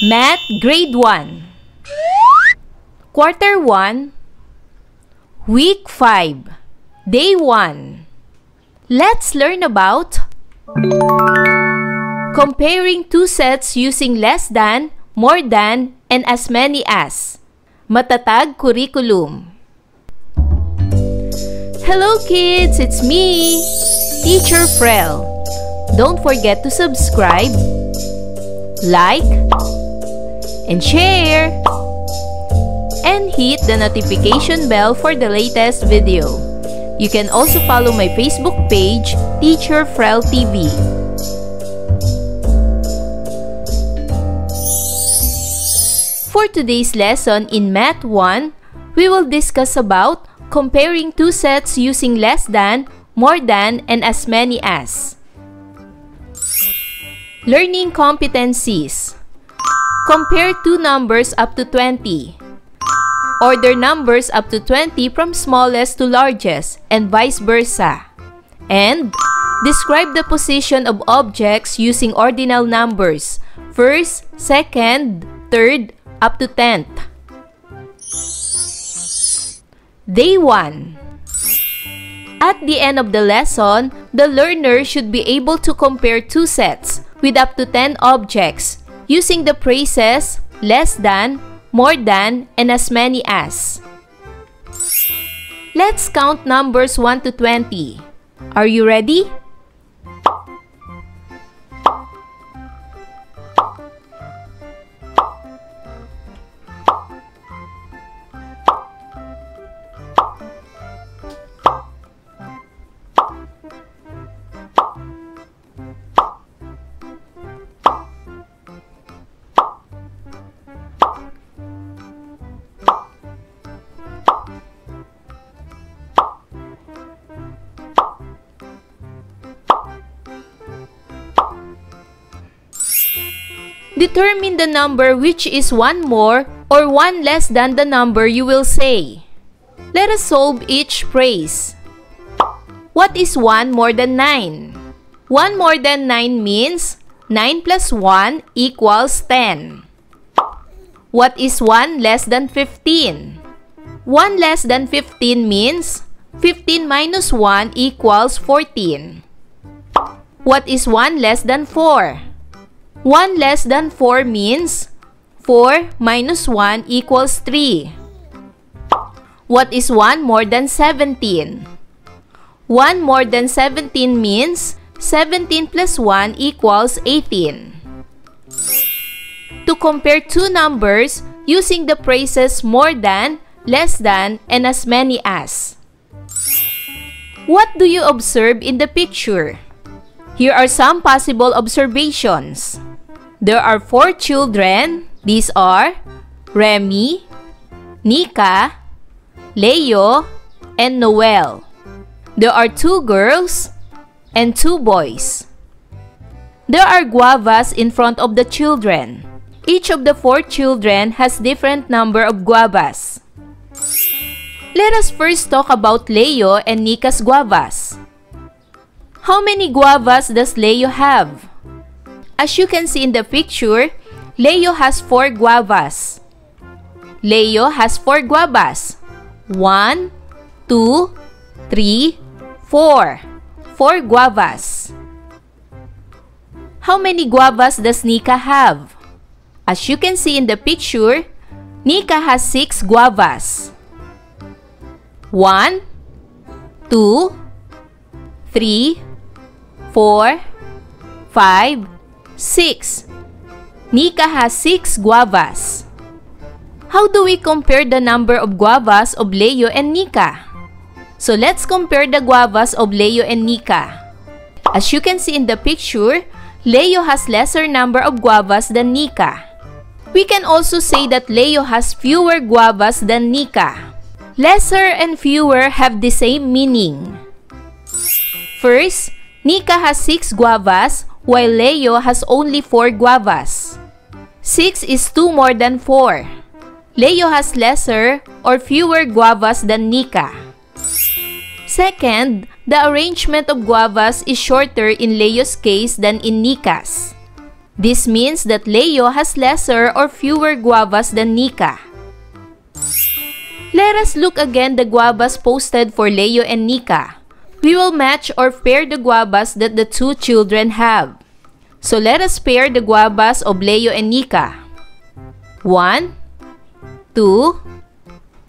Math Grade 1 Quarter 1 Week 5 Day 1 Let's learn about comparing two sets using less than, more than, and as many as. Matatag curriculum. Hello kids, it's me, Teacher Frell. Don't forget to subscribe, like, and share, and hit the notification bell for the latest video. You can also follow my Facebook page, Teacher Frell TV. For today's lesson in Math 1, we will discuss about comparing two sets using less than, more than, and as many as. Learning competencies. Compare two numbers up to 20. Order numbers up to 20 from smallest to largest and vice versa. And describe the position of objects using ordinal numbers, first, second, third, up to 10th. Day 1 At the end of the lesson, the learner should be able to compare two sets with up to 10 objects using the phrases less than, more than, and as many as. Let's count numbers 1 to 20. Are you ready? Determine the number which is one more or one less than the number you will say. Let us solve each phrase. What is 1 more than 9? 1 more than 9 means 9 plus 1 equals 10. What is 1 less than 15? 1 less than 15 means 15 minus 1 equals 14. What is 1 less than 4? 1 less than 4 means 4 minus 1 equals 3. What is 1 more than 17? 1 more than 17 means 17 plus 1 equals 18. To compare two numbers using the phrases more than, less than, and as many as. What do you observe in the picture? Here are some possible observations. There are four children. These are Remy, Nika, Leo, and Noel. There are two girls and two boys. There are guavas in front of the children. Each of the four children has different number of guavas. Let us first talk about Leo and Nika's guavas. How many guavas does Leo have? As you can see in the picture, Leo has 4 guavas. Leo has 4 guavas. 1, 2, 3, 4. 4 guavas. How many guavas does Nika have? As you can see in the picture, Nika has 6 guavas. 1, 2, 3, 4, 5, 6. Nika has 6 guavas. How do we compare the number of guavas of Leo and Nika? So let's compare the guavas of Leo and Nika. As you can see in the picture, Leo has lesser number of guavas than Nika. We can also say that Leo has fewer guavas than Nika. Lesser and fewer have the same meaning. First, Nika has 6 guavas while Leo has only 4 guavas. 6 is 2 more than 4. Leo has lesser or fewer guavas than Nika. Second, the arrangement of guavas is shorter in Leo's case than in Nika's. This means that Leo has lesser or fewer guavas than Nika. Let us look again the guavas posted for Leo and Nika. We will match or pair the guavas that the two children have. So let us pair the guavas of Leo and Nika. 1, 2,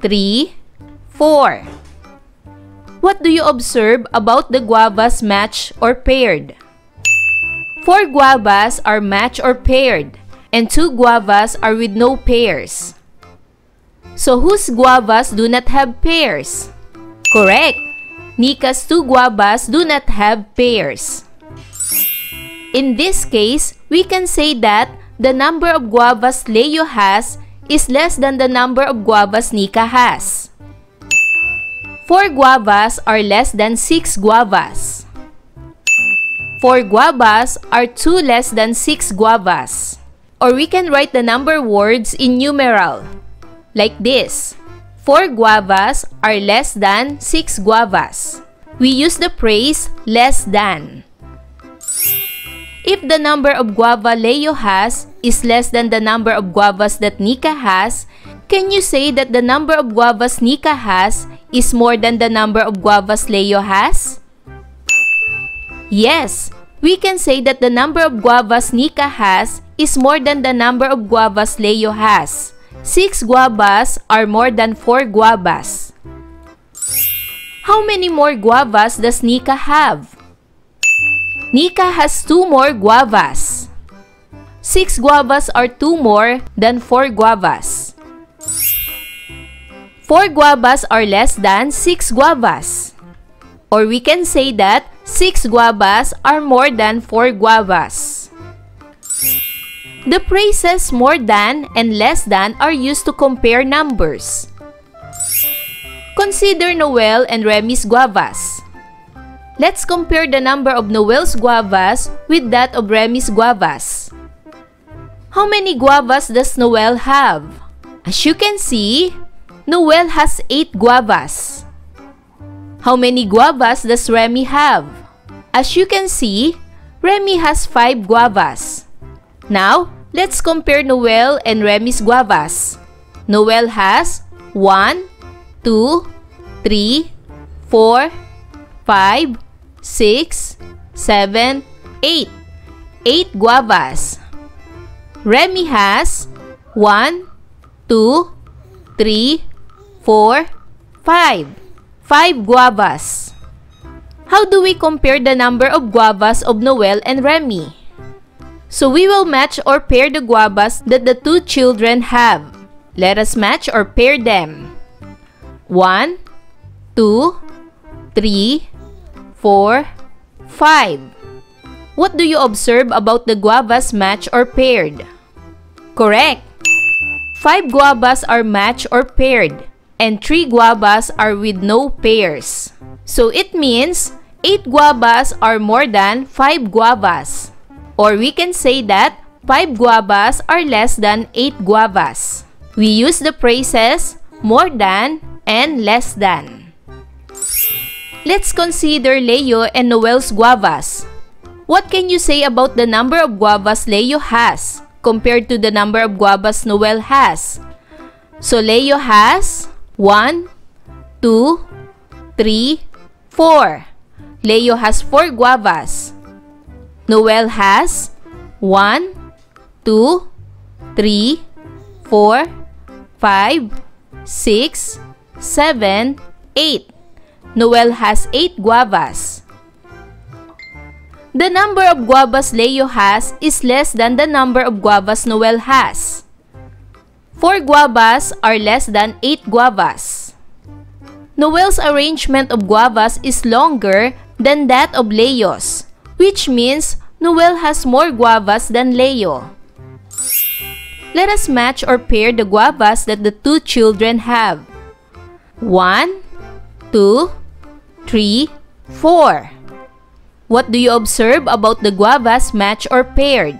3, 4. What do you observe about the guavas matched or paired? Four guavas are matched or paired, and two guavas are with no pairs. So whose guavas do not have pairs? Correct! Nika's two guavas do not have pairs. In this case, we can say that the number of guavas Leo has is less than the number of guavas Nika has. 4 guavas are less than 6 guavas. 4 guavas are 2 less than 6 guavas. Or we can write the number words in numeral. Like this. 4 guavas are less than 6 guavas. We use the phrase less than. If the number of guava Leo has is less than the number of guavas that Nika has, can you say that the number of guavas Nika has is more than the number of guavas Leo has? Yes, we can say that the number of guavas Nika has is more than the number of guavas Leo has. 6 guavas are more than 4 guavas. How many more guavas does Nika have? Nika has 2 more guavas. 6 guavas are 2 more than 4 guavas. 4 guavas are less than 6 guavas. Or we can say that 6 guavas are more than 4 guavas. The phrases more than and less than are used to compare numbers. Consider Noel and Remy's guavas. Let's compare the number of Noel's guavas with that of Remy's guavas. How many guavas does Noel have? As you can see, Noel has 8 guavas. How many guavas does Remy have? As you can see, Remy has 5 guavas. Now, let's compare Noel and Remy's guavas. Noel has 1, 2, 3, 4, 5, 6, 7, 8. 8 guavas. Remy has 1, 2, 3, 4, 5. 5 guavas. How do we compare the number of guavas of Noel and Remy? So we will match or pair the guavas that the two children have. Let us match or pair them. 1, 2, 3, 4, 5. What do you observe about the guavas match or paired? Correct! 5 guavas are matched or paired and 3 guavas are with no pairs. So it means 8 guavas are more than 5 guavas. Or we can say that 5 guavas are less than 8 guavas. We use the phrases more than and less than. Let's consider Leo and Noel's guavas. What can you say about the number of guavas Leo has compared to the number of guavas Noel has? So Leo has 1, 2, 3, 4. Leo has 4 guavas. Noel has 1, 2, 3, 4, 5, 6, 7, 8. Noel has 8 guavas. The number of guavas Leo has is less than the number of guavas Noel has. 4 guavas are less than 8 guavas. Noel's arrangement of guavas is longer than that of Leo's, which means Noel has more guavas than Leo. Let us match or pair the guavas that the two children have. 1, 2, 3, 4. What do you observe about the guavas match or paired?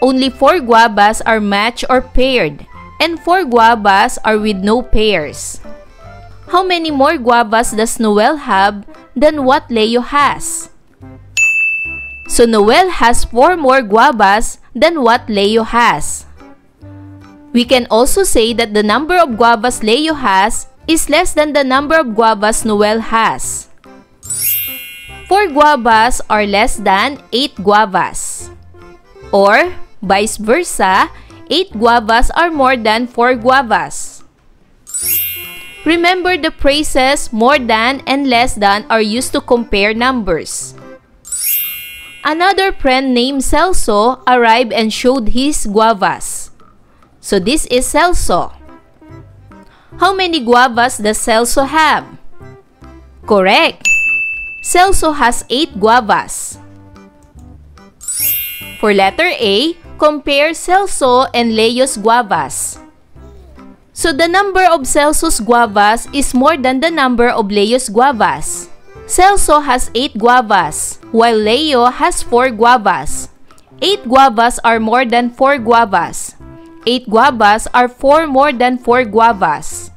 Only 4 guavas are matched or paired, and 4 guavas are with no pairs. How many more guavas does Noel have than what Leo has? So Noel has 4 more guavas than what Leo has. We can also say that the number of guavas Leo has is less than the number of guavas Noel has. 4 guavas are less than 8 guavas. Or, vice versa, 8 guavas are more than 4 guavas. Remember the phrases more than and less than are used to compare numbers. Another friend named Celso arrived and showed his guavas. So this is Celso. How many guavas does Celso have? Correct. Celso has 8 guavas. For letter A, compare Celso and Leo's guavas. So the number of Celso's guavas is more than the number of Leo's guavas. Celso has 8 guavas, while Leo has 4 guavas. 8 guavas are more than 4 guavas. 8 guavas are 4 more than 4 guavas.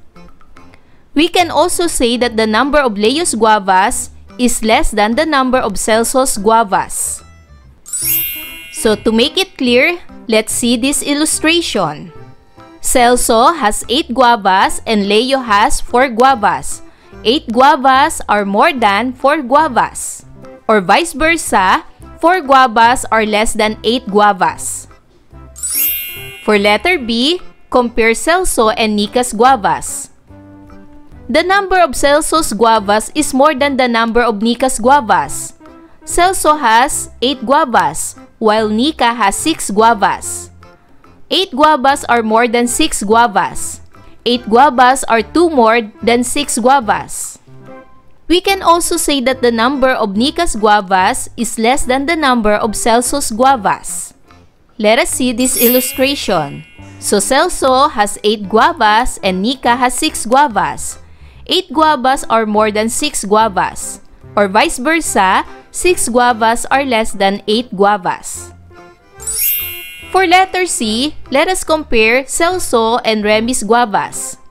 We can also say that the number of Leo's guavas is less than the number of Celso's guavas. So to make it clear, let's see this illustration. Celso has 8 guavas and Leo has 4 guavas. 8 guavas are more than 4 guavas. Or vice versa, 4 guavas are less than 8 guavas. For letter B, compare Celso and Nika's guavas. The number of Celso's guavas is more than the number of Nika's guavas. Celso has 8 guavas, while Nika has 6 guavas. 8 guavas are more than 6 guavas. 8 guavas are 2 more than 6 guavas. We can also say that the number of Nika's guavas is less than the number of Celso's guavas. Let us see this illustration. So Celso has 8 guavas and Nika has 6 guavas. 8 guavas are more than 6 guavas. Or vice versa, 6 guavas are less than 8 guavas. For letter C, let us compare Celso and Remy's guavas.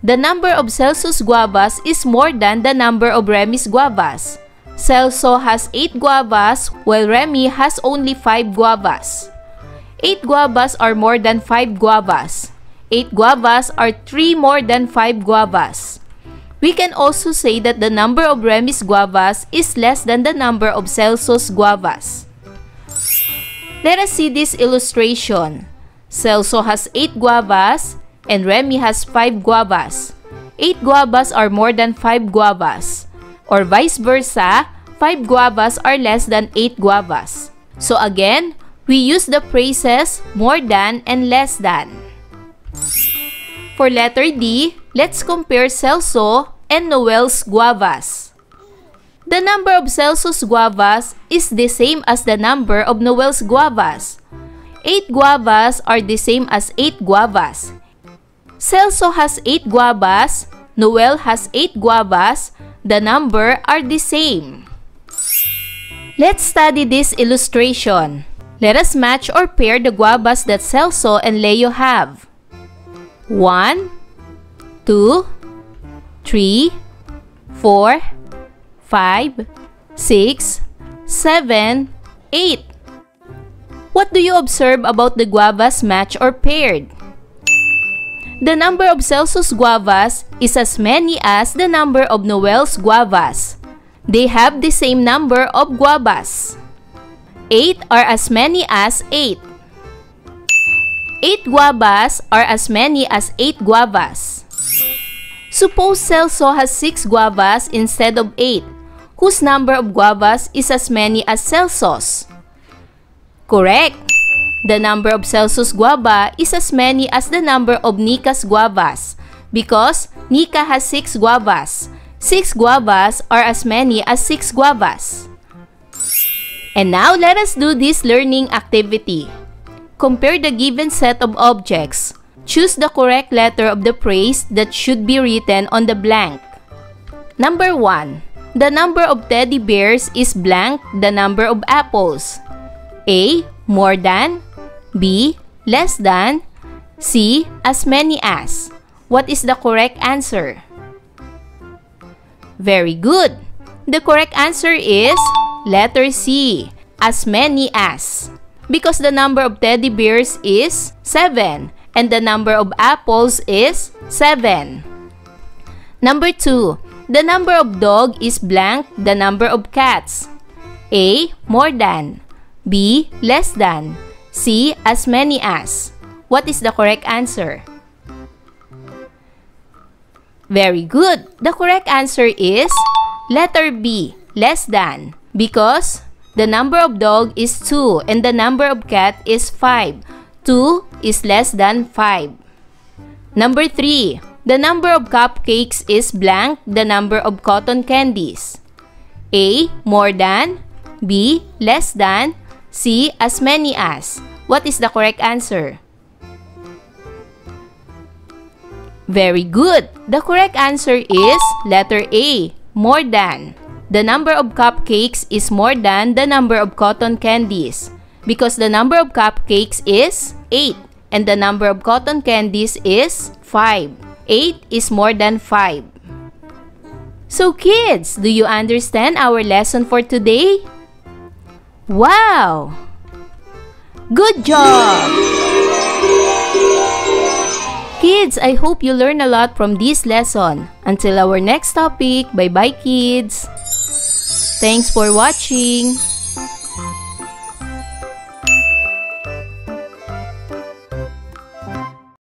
The number of Celso's guavas is more than the number of Remy's guavas. Celso has 8 guavas while Remy has only 5 guavas. 8 guavas are more than 5 guavas. 8 guavas are 3 more than 5 guavas. We can also say that the number of Remy's guavas is less than the number of Celso's guavas. Let us see this illustration. Celso has 8 guavas and Remy has 5 guavas. 8 guavas are more than 5 guavas. Or vice versa, 5 guavas are less than 8 guavas. So again, we use the phrases more than and less than. For letter D, let's compare Celso and Noel's guavas. The number of Celso's guavas is the same as the number of Noel's guavas. 8 guavas are the same as 8 guavas. Celso has 8 guavas, Noel has 8 guavas, the number are the same. Let's study this illustration. Let us match or pair the guavas that Celso and Leo have. 1, 2, 3, 4, 5, 6, 7, 8. What do you observe about the guavas match or paired? The number of Celso's guavas is as many as the number of Noel's guavas. They have the same number of guavas. 8 are as many as 8. 8 guavas are as many as 8 guavas. Suppose Celso has 6 guavas instead of 8, whose number of guavas is as many as Celso's. Correct! The number of Celso's guava is as many as the number of Nika's guavas because Nika has 6 guavas. 6 guavas are as many as 6 guavas. And now let us do this learning activity. Compare the given set of objects. Choose the correct letter of the phrase that should be written on the blank. Number 1. The number of teddy bears is blank the number of apples. A. More than. B. Less than. C. As many as. What is the correct answer? Very good. The correct answer is letter C. as many as. Because the number of teddy bears is 7 and the number of apples is 7. Number 2. The number of dog is blank the number of cats. A. More than. B. Less than. C. As many as. What is the correct answer? Very good. The correct answer is letter B, less than. Because the number of dog is 2 and the number of cat is 5. 2 is less than 5. Number 3. The number of cupcakes is blank the number of cotton candies. A. More than. B. Less than. C. As many as. What is the correct answer? Very good. The correct answer is letter A, more than. The number of cupcakes is more than the number of cotton candies because the number of cupcakes is 8 and the number of cotton candies is 5. 8 is more than 5. So kids, do you understand our lesson for today? Wow! Good job! Kids, I hope you learn a lot from this lesson. Until our next topic, bye-bye kids! Thanks for watching!